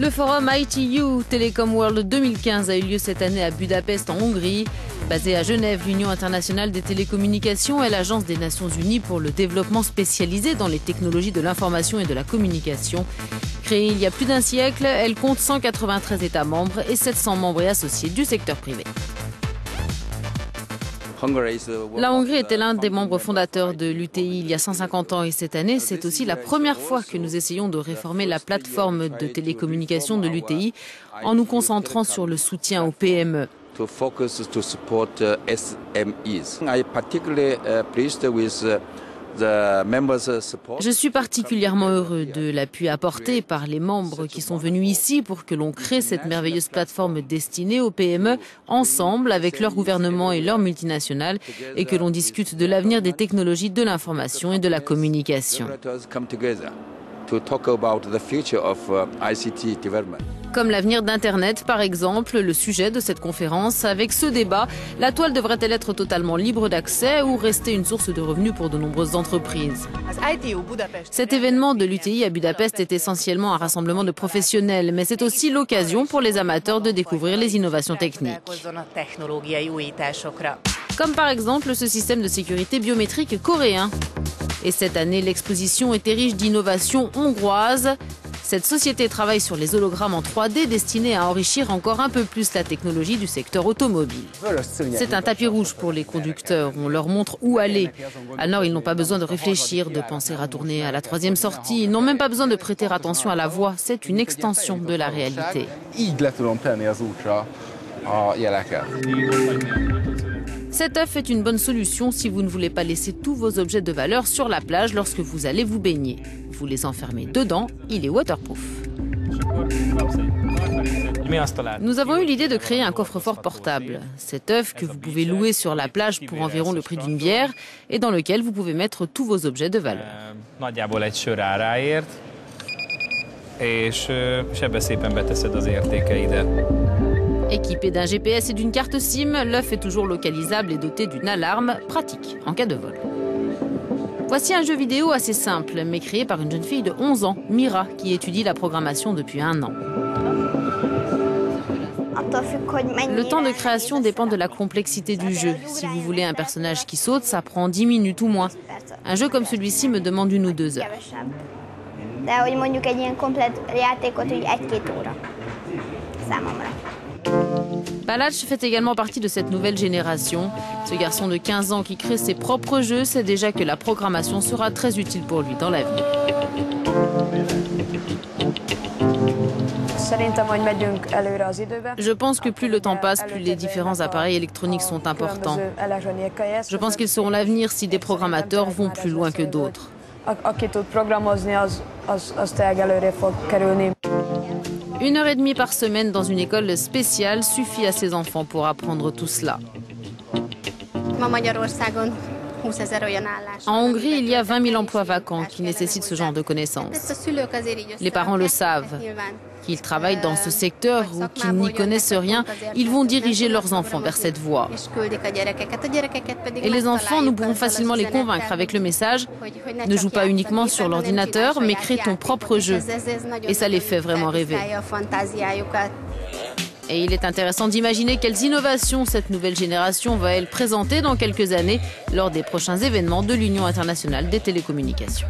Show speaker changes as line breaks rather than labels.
Le forum ITU Telecom World 2015 a eu lieu cette année à Budapest en Hongrie. Basée à Genève, l'Union internationale des télécommunications est l'agence des Nations Unies pour le développement spécialisé dans les technologies de l'information et de la communication. Créée il y a plus d'un siècle, elle compte 193 États membres et 700 membres et associés du secteur privé. La Hongrie était l'un des membres fondateurs de l'UTI il y a 150 ans et cette année, c'est aussi la première fois que nous essayons de réformer la plateforme de télécommunication de l'UTI en nous concentrant sur le soutien aux PME. Je suis particulièrement heureux de l'appui apporté par les membres qui sont venus ici pour que l'on crée cette merveilleuse plateforme destinée aux PME ensemble avec leur gouvernement et leurs multinationales et que l'on discute de l'avenir des technologies de l'information et de la communication. Comme l'avenir d'Internet, par exemple, le sujet de cette conférence. Avec ce débat, la toile devrait-elle être totalement libre d'accès ou rester une source de revenus pour de nombreuses entreprises? Cet événement de l'UTI à Budapest est essentiellement un rassemblement de professionnels, mais c'est aussi l'occasion pour les amateurs de découvrir les innovations techniques. Comme par exemple ce système de sécurité biométrique coréen. Et cette année, l'exposition était riche d'innovations hongroises. Cette société travaille sur les hologrammes en 3D destinés à enrichir encore un peu plus la technologie du secteur automobile. C'est un tapis rouge pour les conducteurs. On leur montre où aller. Alors ils n'ont pas besoin de réfléchir, de penser à tourner à la troisième sortie. Ils n'ont même pas besoin de prêter attention à la voix. C'est une extension de la réalité. Cet œuf est une bonne solution si vous ne voulez pas laisser tous vos objets de valeur sur la plage lorsque vous allez vous baigner. Vous les enfermez dedans, il est waterproof. Nous avons eu l'idée de créer un coffre-fort portable. Cet œuf que vous pouvez louer sur la plage pour environ le prix d'une bière et dans lequel vous pouvez mettre tous vos objets de valeur. Équipé d'un GPS et d'une carte SIM, l'œuf est toujours localisable et doté d'une alarme pratique en cas de vol. Voici un jeu vidéo assez simple, mais créé par une jeune fille de 11 ans, Mira, qui étudie la programmation depuis un an. Le temps de création dépend de la complexité du jeu. Si vous voulez un personnage qui saute, ça prend 10 minutes ou moins. Un jeu comme celui-ci me demande une ou deux heures. Balach fait également partie de cette nouvelle génération. Ce garçon de 15 ans qui crée ses propres jeux sait déjà que la programmation sera très utile pour lui dans l'avenir. Je pense que plus le temps passe, plus les différents appareils électroniques sont importants. Je pense qu'ils seront l'avenir si des programmateurs vont plus loin que d'autres. Une heure et demie par semaine dans une école spéciale suffit à ces enfants pour apprendre tout cela. En Hongrie, il y a 20 000 emplois vacants qui nécessitent ce genre de connaissances. Les parents le savent. Qu'ils travaillent dans ce secteur ou qu'ils n'y connaissent rien, ils vont diriger leurs enfants vers cette voie. Et les enfants, nous pouvons facilement les convaincre avec le message ne joue pas uniquement sur l'ordinateur, mais crée ton propre jeu. Et ça les fait vraiment rêver. Et il est intéressant d'imaginer quelles innovations cette nouvelle génération va elle présenter dans quelques années lors des prochains événements de l'Union internationale des télécommunications.